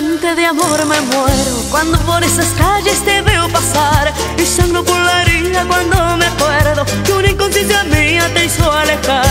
de amor me muero cuando por esas calles te veo pasar y sangro por la herida cuando me acuerdo que una inconsciencia mía te hizo alejar.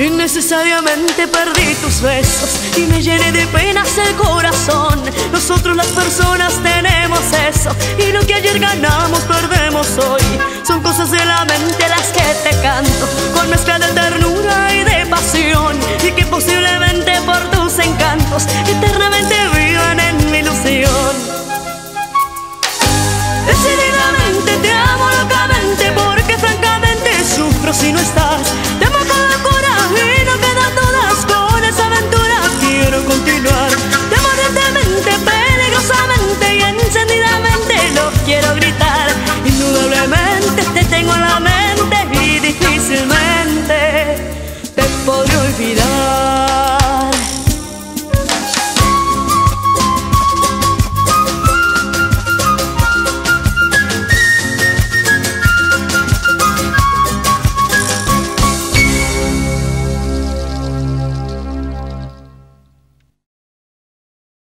Innecesariamente perdí tus besos y me llené de penas el corazón. Nosotros las personas tenemos eso y lo que ayer ganamos perdemos hoy. Son cosas de la mente las que te canto